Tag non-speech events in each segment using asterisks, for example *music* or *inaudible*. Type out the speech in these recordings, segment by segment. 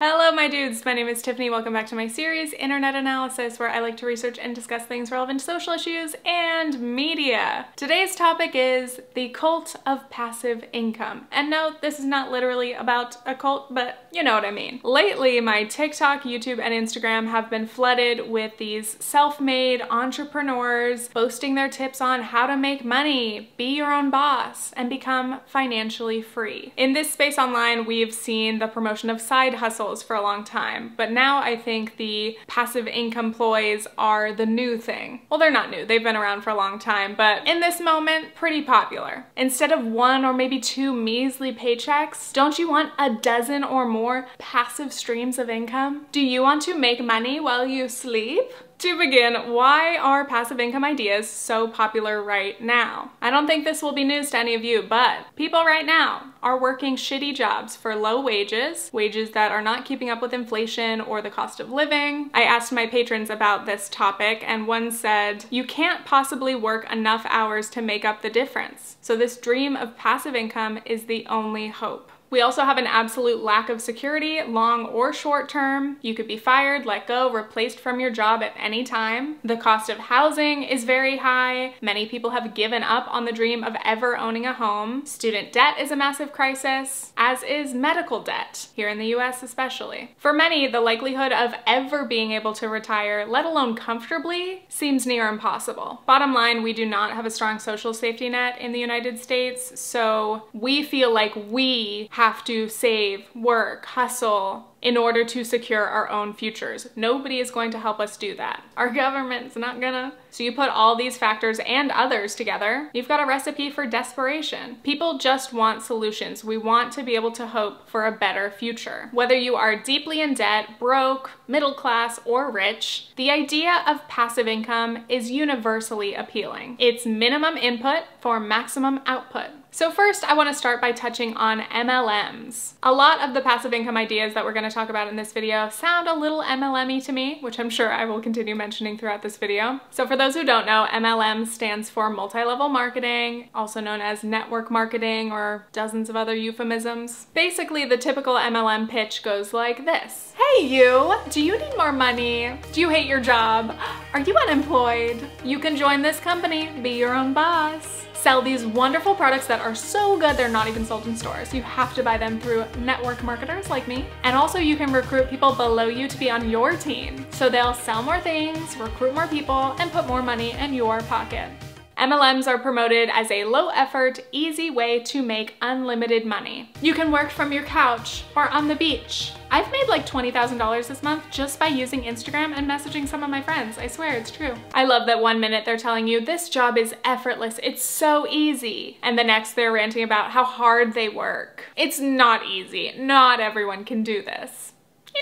Hello my dudes, my name is Tiffany. Welcome back to my series, Internet Analysis, where I like to research and discuss things relevant to social issues and media. Today's topic is the cult of passive income. And no, this is not literally about a cult, but you know what I mean. Lately, my TikTok, YouTube, and Instagram have been flooded with these self-made entrepreneurs boasting their tips on how to make money, be your own boss, and become financially free. In this space online, we've seen the promotion of side hustles for a long time, but now I think the passive income ploys are the new thing. Well, they're not new, they've been around for a long time, but in this moment, pretty popular. Instead of one or maybe two measly paychecks, don't you want a dozen or more passive streams of income? Do you want to make money while you sleep? To begin, why are passive income ideas so popular right now? I don't think this will be news to any of you, but people right now are working shitty jobs for low wages, wages that are not keeping up with inflation or the cost of living. I asked my patrons about this topic and one said, you can't possibly work enough hours to make up the difference. So this dream of passive income is the only hope. We also have an absolute lack of security, long or short term. You could be fired, let go, replaced from your job at any time. The cost of housing is very high. Many people have given up on the dream of ever owning a home. Student debt is a massive crisis, as is medical debt, here in the US especially. For many, the likelihood of ever being able to retire, let alone comfortably, seems near impossible. Bottom line, we do not have a strong social safety net in the United States, so we feel like we have to save, work, hustle, in order to secure our own futures. Nobody is going to help us do that. Our government's not gonna. So you put all these factors and others together, you've got a recipe for desperation. People just want solutions. We want to be able to hope for a better future. Whether you are deeply in debt, broke, middle class, or rich, the idea of passive income is universally appealing. It's minimum input for maximum output. So first, I wanna start by touching on MLMs. A lot of the passive income ideas that we're gonna talk about in this video sound a little MLM-y to me, which I'm sure I will continue mentioning throughout this video. So for those who don't know, MLM stands for multi-level marketing, also known as network marketing or dozens of other euphemisms. Basically, the typical MLM pitch goes like this. Hey you, do you need more money? Do you hate your job? Are you unemployed? You can join this company, be your own boss sell these wonderful products that are so good they're not even sold in stores. You have to buy them through network marketers like me. And also you can recruit people below you to be on your team. So they'll sell more things, recruit more people, and put more money in your pocket. MLMs are promoted as a low effort, easy way to make unlimited money. You can work from your couch or on the beach. I've made like $20,000 this month just by using Instagram and messaging some of my friends. I swear it's true. I love that one minute they're telling you this job is effortless, it's so easy. And the next they're ranting about how hard they work. It's not easy. Not everyone can do this.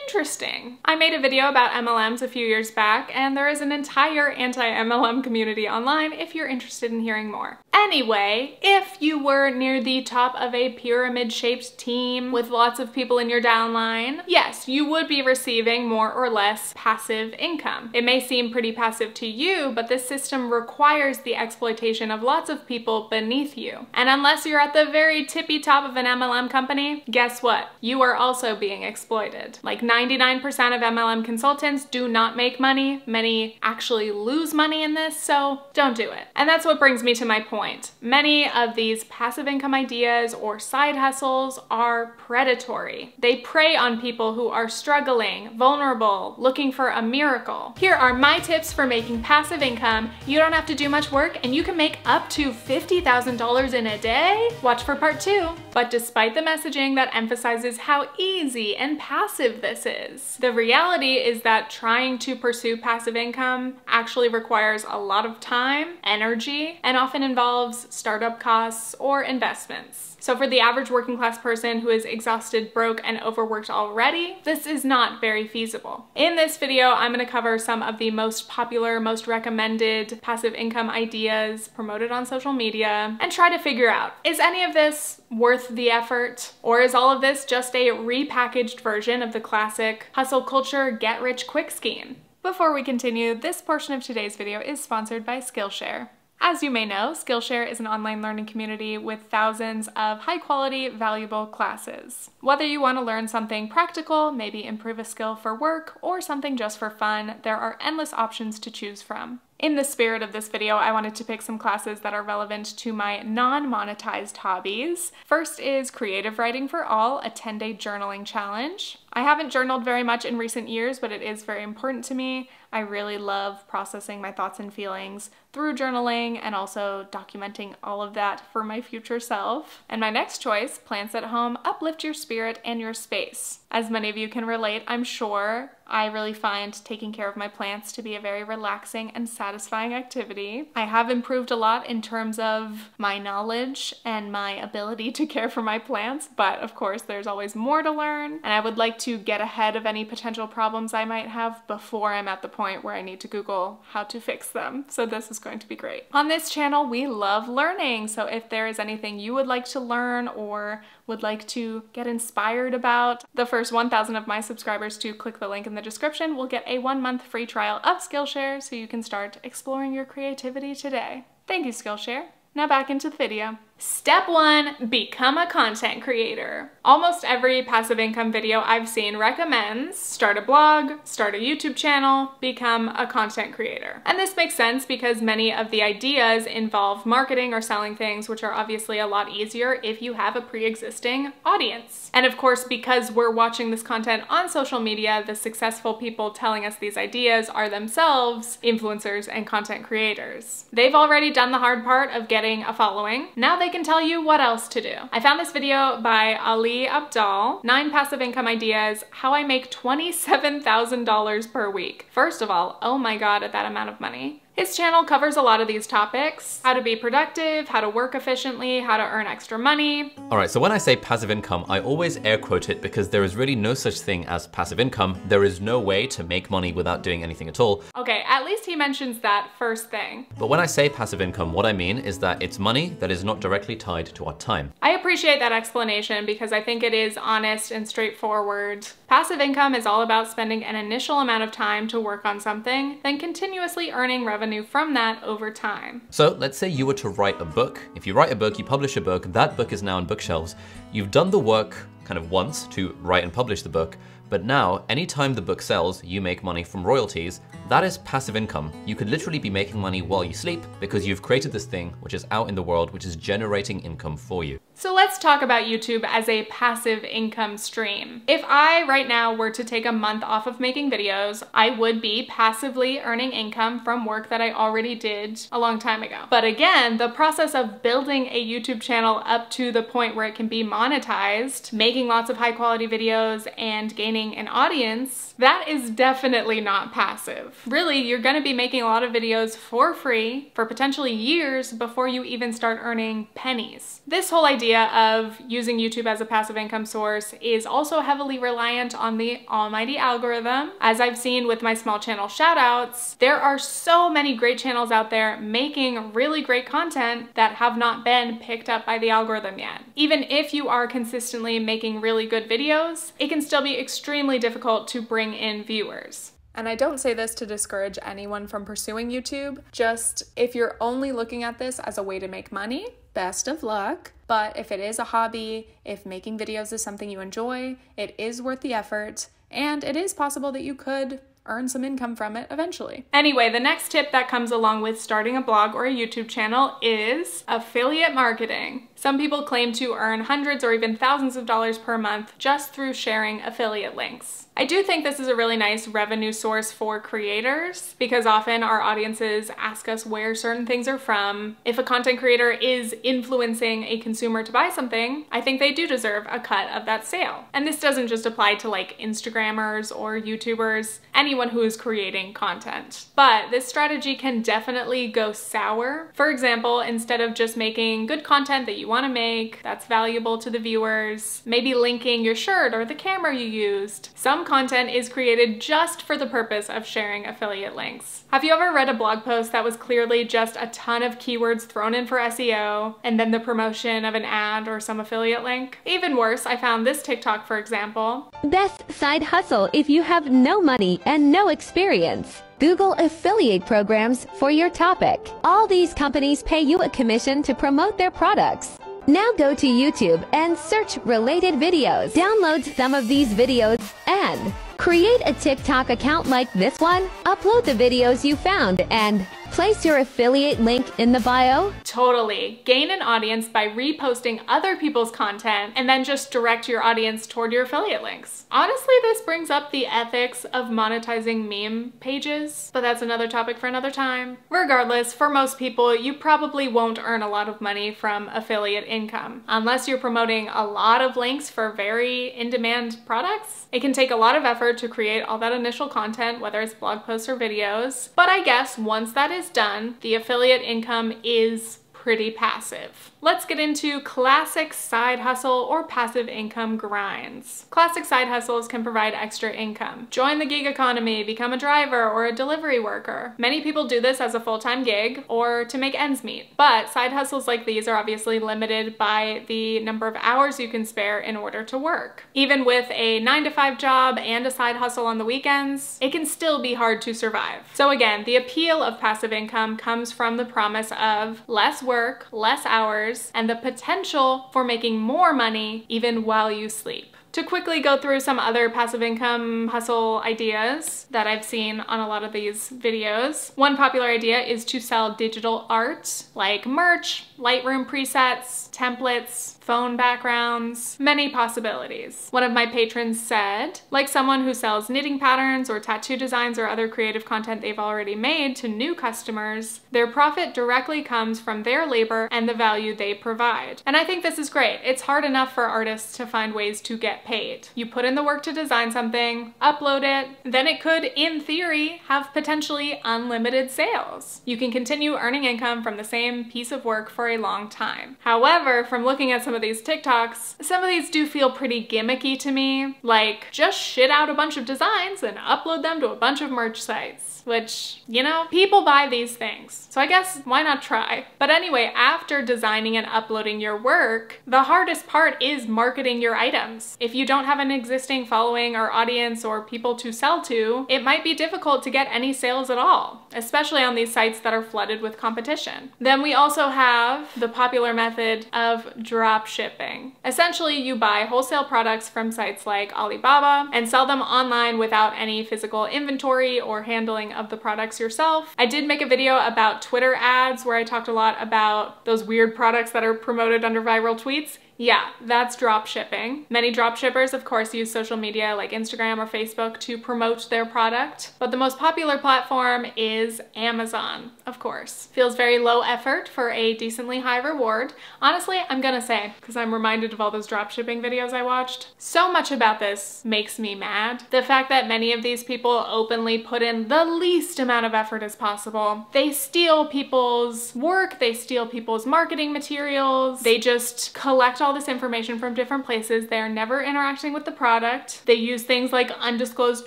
Interesting. I made a video about MLMs a few years back and there is an entire anti-MLM community online if you're interested in hearing more. Anyway, if you were near the top of a pyramid-shaped team with lots of people in your downline, yes, you would be receiving more or less passive income. It may seem pretty passive to you, but this system requires the exploitation of lots of people beneath you. And unless you're at the very tippy top of an MLM company, guess what? You are also being exploited. Like 99% of MLM consultants do not make money. Many actually lose money in this, so don't do it. And that's what brings me to my point. Many of these passive income ideas or side hustles are predatory. They prey on people who are struggling, vulnerable, looking for a miracle. Here are my tips for making passive income. You don't have to do much work and you can make up to $50,000 in a day. Watch for part two. But despite the messaging that emphasizes how easy and passive this is. The reality is that trying to pursue passive income actually requires a lot of time, energy, and often involves startup costs or investments. So for the average working class person who is exhausted, broke, and overworked already, this is not very feasible. In this video, I'm gonna cover some of the most popular, most recommended passive income ideas promoted on social media and try to figure out, is any of this worth the effort? Or is all of this just a repackaged version of the classic hustle culture get rich quick scheme? Before we continue, this portion of today's video is sponsored by Skillshare. As you may know, Skillshare is an online learning community with thousands of high quality, valuable classes. Whether you want to learn something practical, maybe improve a skill for work, or something just for fun, there are endless options to choose from. In the spirit of this video, I wanted to pick some classes that are relevant to my non-monetized hobbies. First is Creative Writing for All, a 10-day journaling challenge. I haven't journaled very much in recent years, but it is very important to me. I really love processing my thoughts and feelings through journaling and also documenting all of that for my future self. And my next choice, Plants at Home, uplift your spirit and your space. As many of you can relate, I'm sure, I really find taking care of my plants to be a very relaxing and satisfying activity. I have improved a lot in terms of my knowledge and my ability to care for my plants, but of course there's always more to learn, and I would like to get ahead of any potential problems I might have before I'm at the point where I need to Google how to fix them. So this is going to be great. On this channel, we love learning, so if there is anything you would like to learn or would like to get inspired about, the first 1,000 of my subscribers to click the link in the description will get a one month free trial of Skillshare so you can start exploring your creativity today. Thank you, Skillshare. Now back into the video. Step one, become a content creator. Almost every passive income video I've seen recommends start a blog, start a YouTube channel, become a content creator. And this makes sense because many of the ideas involve marketing or selling things, which are obviously a lot easier if you have a pre-existing audience. And of course, because we're watching this content on social media, the successful people telling us these ideas are themselves influencers and content creators. They've already done the hard part of getting a following. Now they they can tell you what else to do. I found this video by Ali Abdaal, nine passive income ideas, how I make $27,000 per week. First of all, oh my God, at that amount of money. His channel covers a lot of these topics, how to be productive, how to work efficiently, how to earn extra money. All right, so when I say passive income, I always air quote it because there is really no such thing as passive income. There is no way to make money without doing anything at all. Okay, at least he mentions that first thing. But when I say passive income, what I mean is that it's money that is not directly tied to our time. I appreciate that explanation because I think it is honest and straightforward. Passive income is all about spending an initial amount of time to work on something, then continuously earning revenue revenue from that over time. So let's say you were to write a book. If you write a book, you publish a book, that book is now on bookshelves. You've done the work kind of once to write and publish the book, but now, anytime the book sells, you make money from royalties. That is passive income. You could literally be making money while you sleep because you've created this thing which is out in the world, which is generating income for you. So let's talk about YouTube as a passive income stream. If I right now were to take a month off of making videos, I would be passively earning income from work that I already did a long time ago. But again, the process of building a YouTube channel up to the point where it can be monetized, making lots of high quality videos and gaining an audience, that is definitely not passive. Really, you're gonna be making a lot of videos for free for potentially years before you even start earning pennies. This whole idea of using YouTube as a passive income source is also heavily reliant on the almighty algorithm. As I've seen with my small channel shoutouts, there are so many great channels out there making really great content that have not been picked up by the algorithm yet. Even if you are consistently making really good videos, it can still be extremely difficult to bring in viewers. And I don't say this to discourage anyone from pursuing YouTube, just if you're only looking at this as a way to make money, best of luck. But if it is a hobby, if making videos is something you enjoy, it is worth the effort, and it is possible that you could earn some income from it eventually. Anyway, the next tip that comes along with starting a blog or a YouTube channel is affiliate marketing. Some people claim to earn hundreds or even thousands of dollars per month just through sharing affiliate links. I do think this is a really nice revenue source for creators because often our audiences ask us where certain things are from. If a content creator is influencing a consumer to buy something, I think they do deserve a cut of that sale. And this doesn't just apply to like Instagrammers or YouTubers, anyone who is creating content. But this strategy can definitely go sour. For example, instead of just making good content that you wanna make, that's valuable to the viewers, maybe linking your shirt or the camera you used, some content is created just for the purpose of sharing affiliate links. Have you ever read a blog post that was clearly just a ton of keywords thrown in for SEO and then the promotion of an ad or some affiliate link? Even worse, I found this TikTok for example. Best side hustle if you have no money and no experience. Google affiliate programs for your topic. All these companies pay you a commission to promote their products. Now go to YouTube and search related videos. Download some of these videos and create a TikTok account like this one. Upload the videos you found and place your affiliate link in the bio. Totally. Gain an audience by reposting other people's content and then just direct your audience toward your affiliate links. Honestly, this brings up the ethics of monetizing meme pages, but that's another topic for another time. Regardless, for most people, you probably won't earn a lot of money from affiliate income. Unless you're promoting a lot of links for very in-demand products, it can take a lot of effort to create all that initial content, whether it's blog posts or videos. But I guess once that is done, the affiliate income is pretty passive. Let's get into classic side hustle or passive income grinds. Classic side hustles can provide extra income. Join the gig economy, become a driver or a delivery worker. Many people do this as a full-time gig or to make ends meet, but side hustles like these are obviously limited by the number of hours you can spare in order to work. Even with a 9 to 5 job and a side hustle on the weekends, it can still be hard to survive. So again, the appeal of passive income comes from the promise of less work work, less hours, and the potential for making more money even while you sleep to quickly go through some other passive income hustle ideas that I've seen on a lot of these videos. One popular idea is to sell digital art like merch, Lightroom presets, templates, phone backgrounds, many possibilities. One of my patrons said, like someone who sells knitting patterns or tattoo designs or other creative content they've already made to new customers, their profit directly comes from their labor and the value they provide. And I think this is great. It's hard enough for artists to find ways to get paid. You put in the work to design something, upload it, then it could, in theory, have potentially unlimited sales. You can continue earning income from the same piece of work for a long time. However, from looking at some of these TikToks, some of these do feel pretty gimmicky to me. Like, just shit out a bunch of designs and upload them to a bunch of merch sites which, you know, people buy these things. So I guess why not try? But anyway, after designing and uploading your work, the hardest part is marketing your items. If you don't have an existing following or audience or people to sell to, it might be difficult to get any sales at all, especially on these sites that are flooded with competition. Then we also have the popular method of drop shipping. Essentially, you buy wholesale products from sites like Alibaba and sell them online without any physical inventory or handling of the products yourself. I did make a video about Twitter ads where I talked a lot about those weird products that are promoted under viral tweets. Yeah, that's drop shipping. Many drop shippers, of course, use social media like Instagram or Facebook to promote their product, but the most popular platform is Amazon, of course. Feels very low effort for a decently high reward. Honestly, I'm gonna say, because I'm reminded of all those drop shipping videos I watched, so much about this makes me mad. The fact that many of these people openly put in the least amount of effort as possible. They steal people's work, they steal people's marketing materials, they just collect all this information from different places. They're never interacting with the product. They use things like undisclosed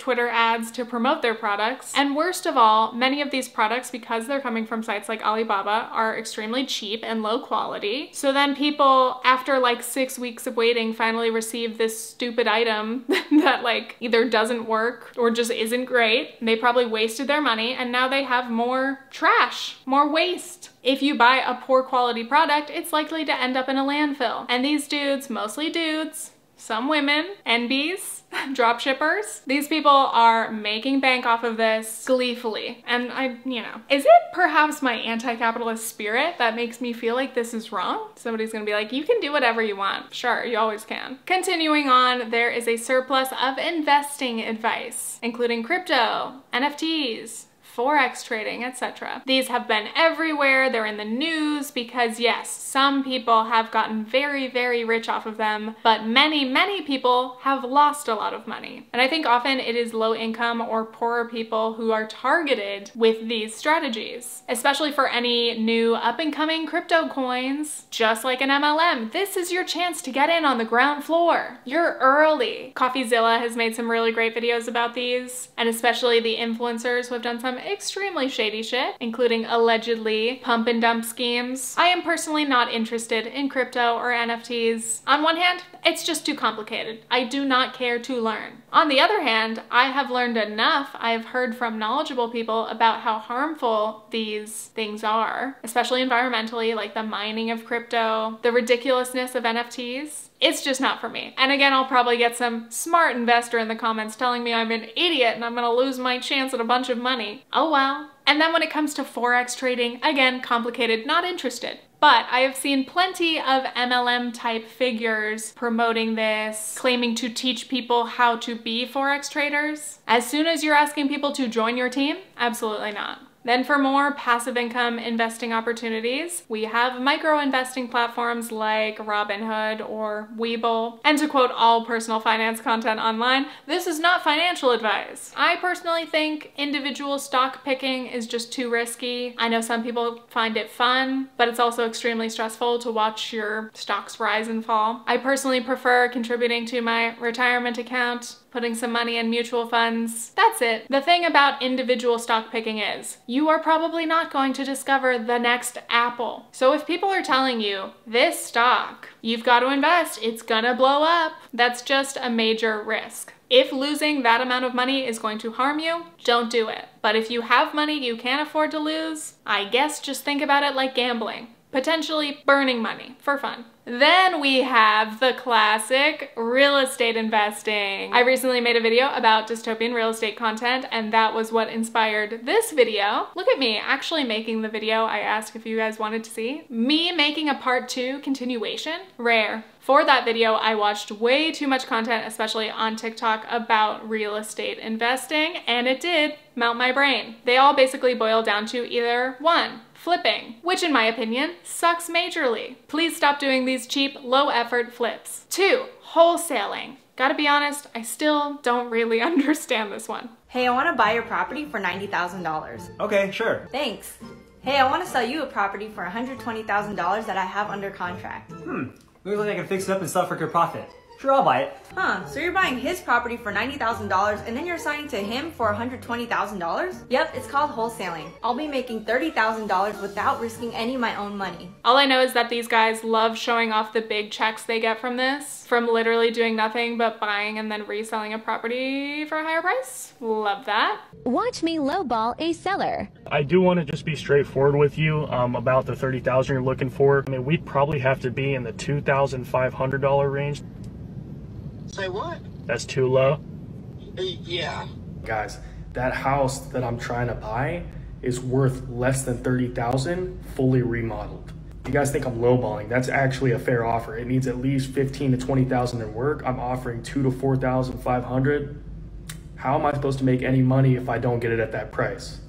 Twitter ads to promote their products. And worst of all, many of these products, because they're coming from sites like Alibaba, are extremely cheap and low quality. So then people, after like six weeks of waiting, finally receive this stupid item *laughs* that like either doesn't work or just isn't great. They probably wasted their money and now they have more trash, more waste. If you buy a poor quality product, it's likely to end up in a landfill. And these dudes, mostly dudes, some women, NBs, *laughs* drop shippers, these people are making bank off of this gleefully. And I, you know, is it perhaps my anti-capitalist spirit that makes me feel like this is wrong? Somebody's gonna be like, you can do whatever you want. Sure, you always can. Continuing on, there is a surplus of investing advice, including crypto, NFTs, forex trading, etc. These have been everywhere, they're in the news because yes, some people have gotten very, very rich off of them, but many, many people have lost a lot of money. And I think often it is low income or poorer people who are targeted with these strategies, especially for any new up and coming crypto coins, just like an MLM. This is your chance to get in on the ground floor. You're early. CoffeeZilla has made some really great videos about these, and especially the influencers who have done some extremely shady shit, including allegedly pump and dump schemes. I am personally not interested in crypto or NFTs. On one hand, it's just too complicated. I do not care to learn. On the other hand, I have learned enough. I have heard from knowledgeable people about how harmful these things are, especially environmentally, like the mining of crypto, the ridiculousness of NFTs. It's just not for me. And again, I'll probably get some smart investor in the comments telling me I'm an idiot and I'm gonna lose my chance at a bunch of money. Oh well. And then when it comes to Forex trading, again, complicated, not interested. But I have seen plenty of MLM type figures promoting this, claiming to teach people how to be Forex traders. As soon as you're asking people to join your team, absolutely not. Then for more passive income investing opportunities, we have micro investing platforms like Robinhood or Webull. And to quote all personal finance content online, this is not financial advice. I personally think individual stock picking is just too risky. I know some people find it fun, but it's also extremely stressful to watch your stocks rise and fall. I personally prefer contributing to my retirement account putting some money in mutual funds. That's it. The thing about individual stock picking is you are probably not going to discover the next Apple. So if people are telling you this stock, you've got to invest, it's gonna blow up, that's just a major risk. If losing that amount of money is going to harm you, don't do it. But if you have money you can't afford to lose, I guess just think about it like gambling potentially burning money for fun. Then we have the classic real estate investing. I recently made a video about dystopian real estate content and that was what inspired this video. Look at me actually making the video I asked if you guys wanted to see. Me making a part two continuation, rare. For that video, I watched way too much content, especially on TikTok, about real estate investing, and it did melt my brain. They all basically boil down to either one, flipping, which in my opinion sucks majorly. Please stop doing these cheap, low effort flips. Two, wholesaling. Gotta be honest, I still don't really *laughs* understand this one. Hey, I wanna buy your property for $90,000. Okay, sure. Thanks. Hey, I wanna sell you a property for $120,000 that I have under contract. Hmm, looks like I can fix it up and sell for good profit. Sure, I'll buy it. Huh, so you're buying his property for $90,000 and then you're signing to him for $120,000? Yep, it's called wholesaling. I'll be making $30,000 without risking any of my own money. All I know is that these guys love showing off the big checks they get from this, from literally doing nothing but buying and then reselling a property for a higher price. Love that. Watch me lowball a seller. I do want to just be straightforward with you um, about the 30,000 you're looking for. I mean, we'd probably have to be in the $2,500 range. Say what? That's too low. Uh, yeah. Guys, that house that I'm trying to buy is worth less than 30,000 fully remodeled. You guys think I'm lowballing? That's actually a fair offer. It needs at least 15 to 20,000 in work. I'm offering 2 to 4,500. How am I supposed to make any money if I don't get it at that price?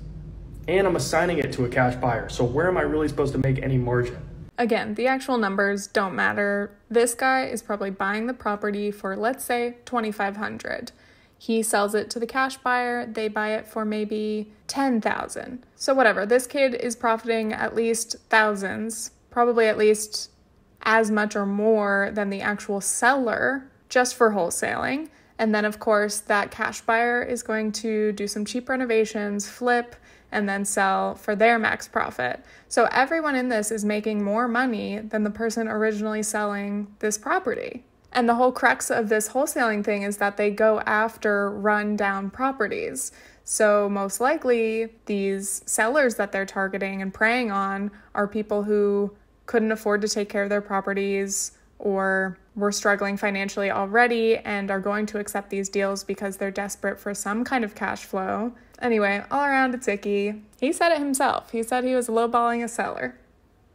And I'm assigning it to a cash buyer. So where am I really supposed to make any margin? Again, the actual numbers don't matter. This guy is probably buying the property for let's say 2500. He sells it to the cash buyer, they buy it for maybe 10,000. So whatever, this kid is profiting at least thousands, probably at least as much or more than the actual seller just for wholesaling. And then of course, that cash buyer is going to do some cheap renovations, flip, and then sell for their max profit. So everyone in this is making more money than the person originally selling this property. And the whole crux of this wholesaling thing is that they go after run down properties. So, most likely, these sellers that they're targeting and preying on are people who couldn't afford to take care of their properties or were struggling financially already and are going to accept these deals because they're desperate for some kind of cash flow. Anyway, all around it's icky. He said it himself. He said he was lowballing a seller.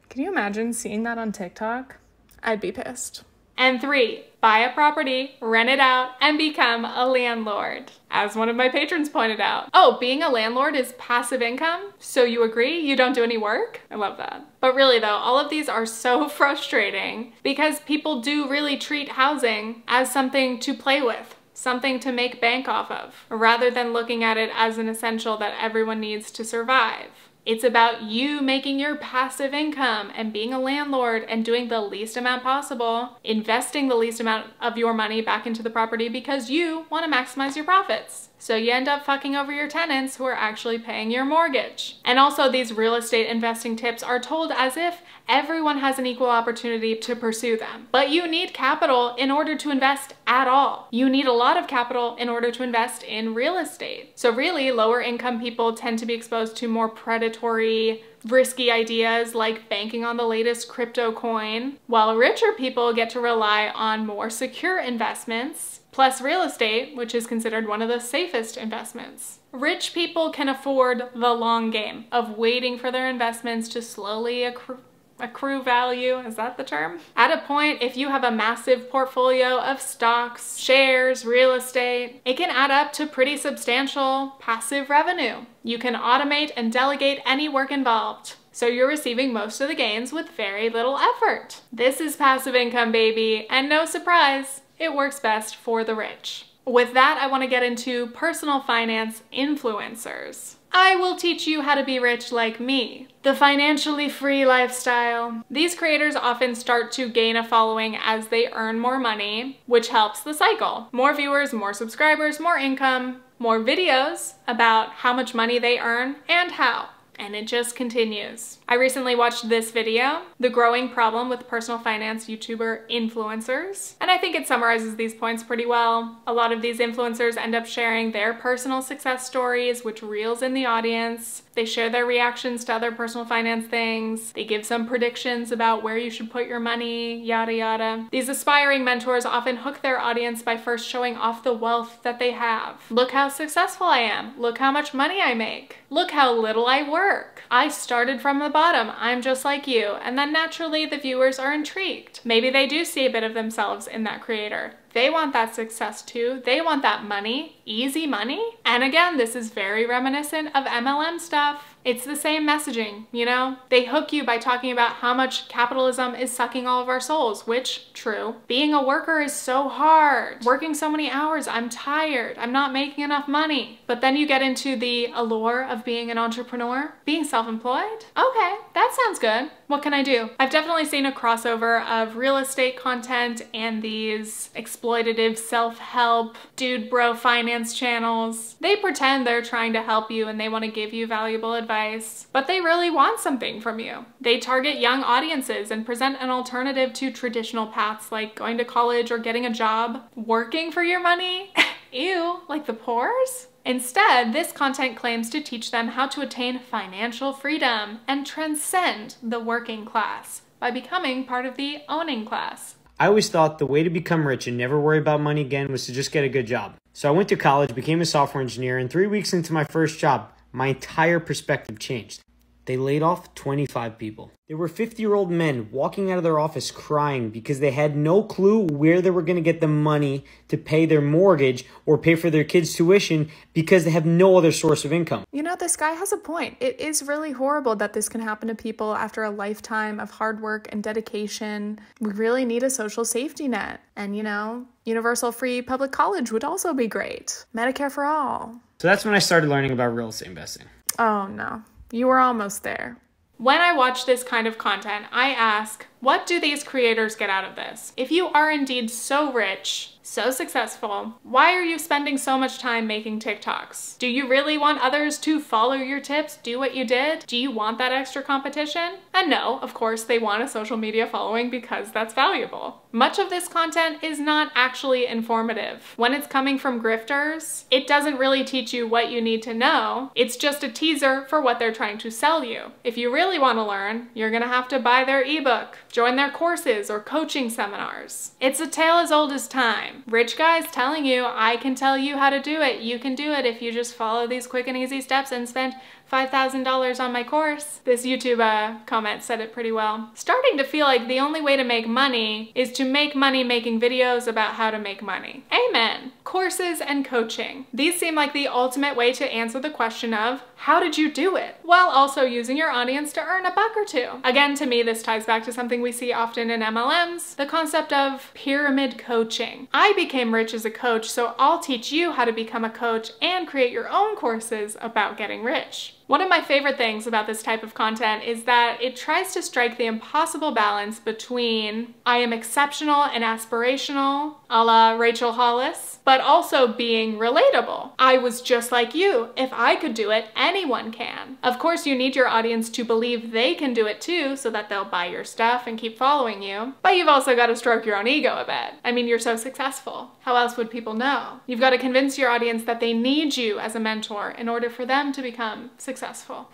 Can you imagine seeing that on TikTok? I'd be pissed. And three, buy a property, rent it out, and become a landlord. As one of my patrons pointed out. Oh, being a landlord is passive income? So you agree? You don't do any work? I love that. But really though, all of these are so *laughs* frustrating because people do really treat housing as something to play with something to make bank off of, rather than looking at it as an essential that everyone needs to survive. It's about you making your passive income and being a landlord and doing the least amount possible, investing the least amount of your money back into the property because you want to maximize your profits. So you end up fucking over your tenants who are actually paying your mortgage. And also these real estate investing tips are told as if everyone has an equal opportunity to pursue them. But you need capital in order to invest at all. You need a lot of capital in order to invest in real estate. So really lower income people tend to be exposed to more predatory risky ideas like banking on the latest crypto coin, while richer people get to rely on more secure investments plus real estate, which is considered one of the safest investments. Rich people can afford the long game of waiting for their investments to slowly accrue accrue value, is that the term? At a point, if you have a massive portfolio of stocks, shares, real estate, it can add up to pretty substantial passive revenue. You can automate and delegate any work involved. So you're receiving most of the gains with very little effort. This is passive income, baby, and no surprise, it works best for the rich. With that, I want to get into personal finance influencers. I will teach you how to be rich like me. The financially free lifestyle. These creators often start to gain a following as they earn more money, which helps the cycle. More viewers, more subscribers, more income, more videos about how much money they earn and how and it just continues. I recently watched this video, The Growing Problem with Personal Finance YouTuber Influencers, and I think it summarizes these points pretty well. A lot of these influencers end up sharing their personal success stories, which reels in the audience. They share their reactions to other personal finance things. They give some predictions about where you should put your money, yada yada. These aspiring mentors often hook their audience by first showing off the wealth that they have. Look how successful I am. Look how much money I make. Look how little I work. I started from the bottom. I'm just like you. And then naturally the viewers are intrigued. Maybe they do see a bit of themselves in that creator. They want that success too. They want that money, easy money. And again, this is very reminiscent of MLM stuff. It's the same messaging, you know? They hook you by talking about how much capitalism is sucking all of our souls, which, true. Being a worker is so hard. Working so many hours, I'm tired. I'm not making enough money. But then you get into the allure of being an entrepreneur, being self-employed. Okay, that sounds good. What can I do? I've definitely seen a crossover of real estate content and these exploitative self-help dude bro finance channels. They pretend they're trying to help you and they want to give you valuable advice advice, but they really want something from you. They target young audiences and present an alternative to traditional paths like going to college or getting a job. Working for your money? *laughs* Ew, like the pores? Instead, this content claims to teach them how to attain financial freedom and transcend the working class by becoming part of the owning class. I always thought the way to become rich and never worry about money again was to just get a good job. So I went to college, became a software engineer, and three weeks into my first job, my entire perspective changed. They laid off 25 people. There were 50 year old men walking out of their office crying because they had no clue where they were going to get the money to pay their mortgage or pay for their kids' tuition because they have no other source of income. You know, this guy has a point. It is really horrible that this can happen to people after a lifetime of hard work and dedication. We really need a social safety net. And, you know, universal free public college would also be great. Medicare for all. So that's when I started learning about real estate investing. Oh no, you were almost there. When I watch this kind of content, I ask, what do these creators get out of this? If you are indeed so rich, so successful, why are you spending so much time making TikToks? Do you really want others to follow your tips, do what you did? Do you want that extra competition? And no, of course, they want a social media following because that's valuable. Much of this content is not actually informative. When it's coming from grifters, it doesn't really teach you what you need to know. It's just a teaser for what they're trying to sell you. If you really want to learn, you're gonna have to buy their ebook, join their courses or coaching seminars. It's a tale as old as time. Rich guys telling you, I can tell you how to do it. You can do it if you just follow these quick and easy steps and spend $5,000 on my course. This YouTube uh, comment said it pretty well. Starting to feel like the only way to make money is to make money making videos about how to make money. Amen. Courses and coaching. These seem like the ultimate way to answer the question of how did you do it? While also using your audience to earn a buck or two. Again, to me, this ties back to something we see often in MLMs, the concept of pyramid coaching. I became rich as a coach, so I'll teach you how to become a coach and create your own courses about getting rich. One of my favorite things about this type of content is that it tries to strike the impossible balance between I am exceptional and aspirational, a la Rachel Hollis, but also being relatable. I was just like you. If I could do it, anyone can. Of course, you need your audience to believe they can do it too so that they'll buy your stuff and keep following you. But you've also got to stroke your own ego a bit. I mean, you're so successful. How else would people know? You've got to convince your audience that they need you as a mentor in order for them to become successful.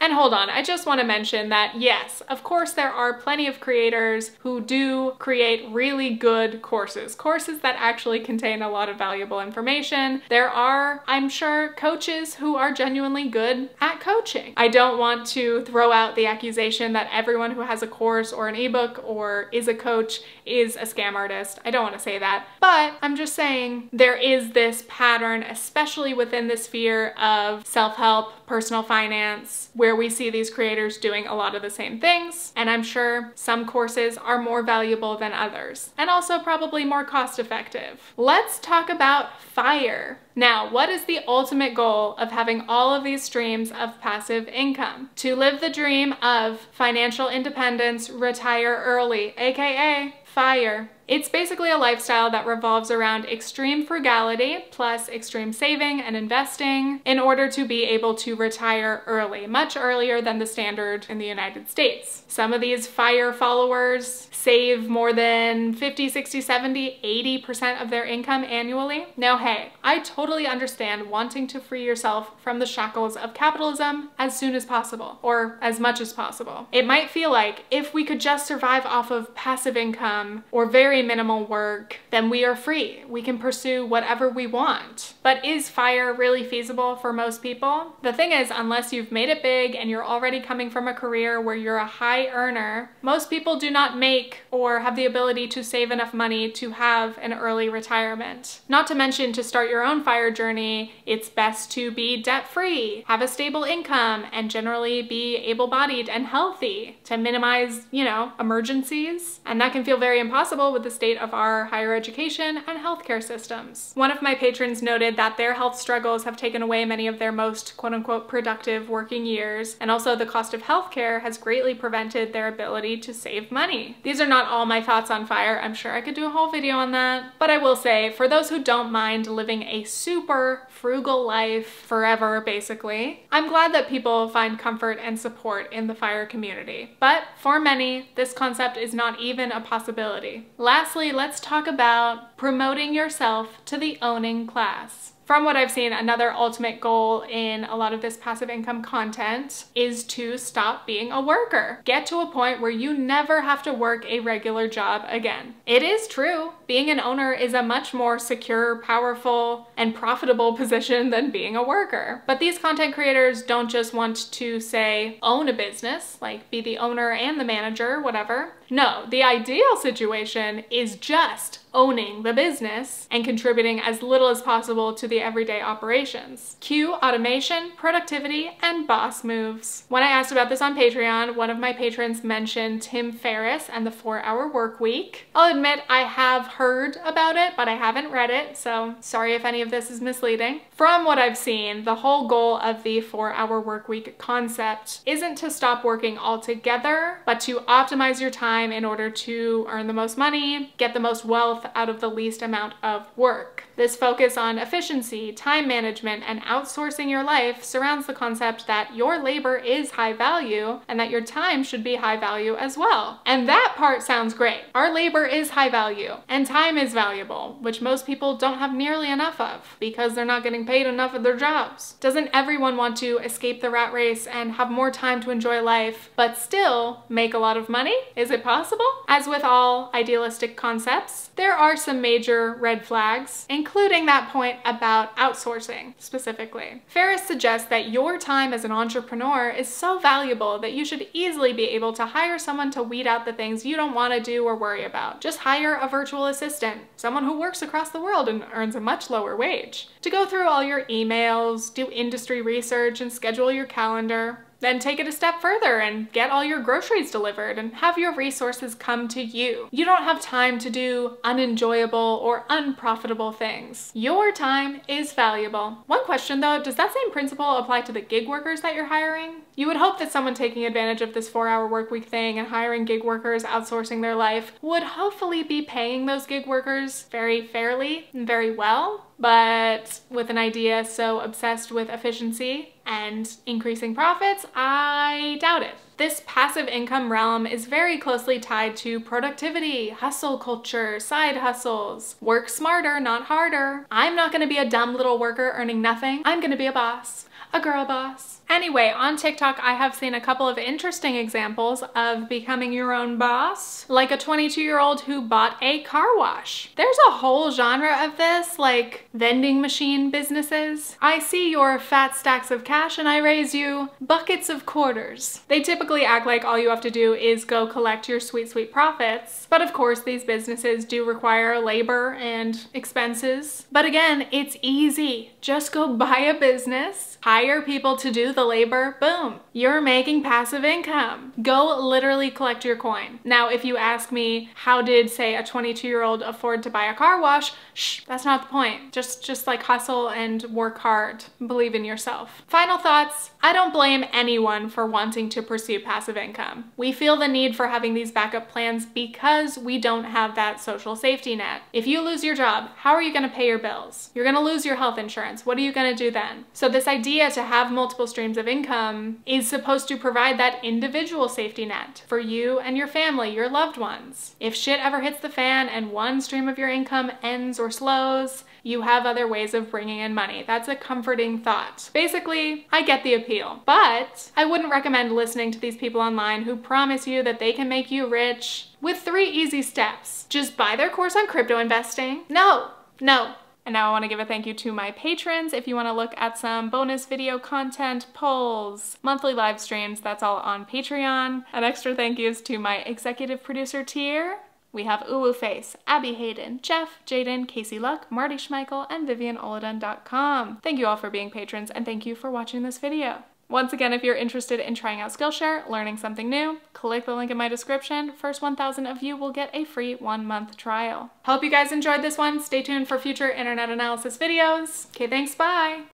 And hold on, I just want to mention that yes, of course, there are plenty of creators who do create really good courses, courses that actually contain a lot of valuable information. There are, I'm sure, coaches who are genuinely good at coaching. I don't want to throw out the accusation that everyone who has a course or an ebook or is a coach is a scam artist. I don't want to say that, but I'm just saying there is this pattern, especially within the sphere of self-help, personal finance, where we see these creators doing a lot of the same things. And I'm sure some courses are more valuable than others and also probably more cost effective. Let's talk about FIRE. Now, what is the ultimate goal of having all of these streams of passive income? To live the dream of financial independence, retire early, aka FIRE. It's basically a lifestyle that revolves around extreme frugality plus extreme saving and investing in order to be able to retire early, much earlier than the standard in the United States. Some of these FIRE followers save more than 50, 60, 70, 80% of their income annually. Now, hey, I totally understand wanting to free yourself from the shackles of capitalism as soon as possible, or as much as possible. It might feel like if we could just survive off of passive income or very minimal work, then we are free. We can pursue whatever we want. But is FIRE really feasible for most people? The thing is, unless you've made it big and you're already coming from a career where you're a high earner, most people do not make or have the ability to save enough money to have an early retirement. Not to mention to start your own FIRE journey, it's best to be debt-free, have a stable income, and generally be able-bodied and healthy to minimize, you know, emergencies. And that can feel very impossible with the state of our higher education and healthcare systems. One of my patrons noted that their health struggles have taken away many of their most quote-unquote productive working years, and also the cost of healthcare has greatly prevented their ability to save money. These are not all my thoughts on FIRE. I'm sure I could do a whole video on that. But I will say, for those who don't mind living a super frugal life forever, basically, I'm glad that people find comfort and support in the FIRE community. But for many, this concept is not even a possibility. Lastly, let's talk about promoting yourself to the owning class. From what I've seen, another ultimate goal in a lot of this passive income content is to stop being a worker. Get to a point where you never have to work a regular job again. It is true, being an owner is a much more secure, powerful, and profitable *laughs* position than being a worker. But these content creators don't just want to say, own a business, like be the owner and the manager, whatever. No, the ideal situation is just owning the business and contributing as little as possible to the everyday operations. Cue automation, productivity, and boss moves. When I asked about this on Patreon, one of my patrons mentioned Tim Ferriss and the 4-Hour Work Week. I'll admit I have heard about it, but I haven't read it, so sorry if any of this is misleading. From what I've seen, the whole goal of the 4-Hour Work Week concept isn't to stop working altogether, but to optimize your time time in order to earn the most money, get the most wealth out of the least amount of work. This focus on efficiency, time management, and outsourcing your life surrounds the concept that your labor is high value and that your time should be high value as well. And that part sounds great. Our labor is high value and time is valuable, which most people don't have nearly enough of because they're not getting paid enough of their jobs. Doesn't everyone want to escape the rat race and have more time to enjoy life, but still make a lot of money? Is it possible? As with all idealistic concepts, there are some major red flags, including that point about outsourcing specifically. Ferriss suggests that your time as an entrepreneur is so valuable that you should easily be able to hire someone to weed out the things you don't want to do or worry about. Just hire a virtual assistant, someone who works across the world and earns a much lower wage, to go through all your emails, do industry research, and schedule your calendar. Then take it a step further and get all your groceries delivered and have your resources come to you. You don't have time to do unenjoyable or unprofitable things. Your time is valuable. One question though, does that same principle apply to the gig workers that you're hiring? You would hope that someone taking advantage of this four hour work week thing and hiring gig workers, outsourcing their life, would hopefully be paying those gig workers very fairly and very well. But with an idea so obsessed with efficiency and increasing profits, I doubt it. This passive income realm is very closely tied to productivity, hustle culture, side hustles. Work smarter, not harder. I'm not gonna be a dumb little worker earning nothing. I'm gonna be a boss a girl boss. Anyway, on TikTok, I have seen a couple of interesting examples of becoming your own boss, like a 22 year old who bought a car wash. There's a whole genre of this, like vending machine businesses. I see your fat stacks of cash and I raise you buckets of quarters. They typically act like all you have to do is go collect your sweet, sweet profits. But of course, these businesses do require labor and expenses. But again, it's easy. Just go buy a business, hire people to do the labor, boom, you're making passive income. Go literally collect your coin. Now, if you ask me, how did, say, a 22 year old afford to buy a car wash? Shh, that's not the point. Just, just like hustle and work hard. Believe in yourself. Final thoughts. I don't blame anyone for wanting to pursue passive income. We feel the need for having these backup plans because we don't have that social safety net. If you lose your job, how are you gonna pay your bills? You're gonna lose your health insurance. What are you gonna do then? So this idea to have multiple streams of income is supposed to provide that individual safety net for you and your family, your loved ones. If shit ever hits the fan and one stream of your income ends or slows, you have other ways of bringing in money. That's a comforting thought. Basically, I get the appeal, but I wouldn't recommend listening to these people online who promise you that they can make you rich with three easy steps. Just buy their course on crypto investing. No, no, and now I want to give a thank you to my patrons. If you want to look at some bonus video content, polls, monthly live streams, that's all on Patreon. An extra thank yous to my executive producer tier. We have Uwu Face, Abby Hayden, Jeff, Jaden, Casey Luck, Marty Schmeichel, and VivianOladun.com. Thank you all for being patrons, and thank you for watching this video. Once again, if you're interested in trying out Skillshare, learning something new, click the link in my description. First 1,000 of you will get a free one month trial. Hope you guys enjoyed this one. Stay tuned for future internet analysis videos. Okay, thanks, bye!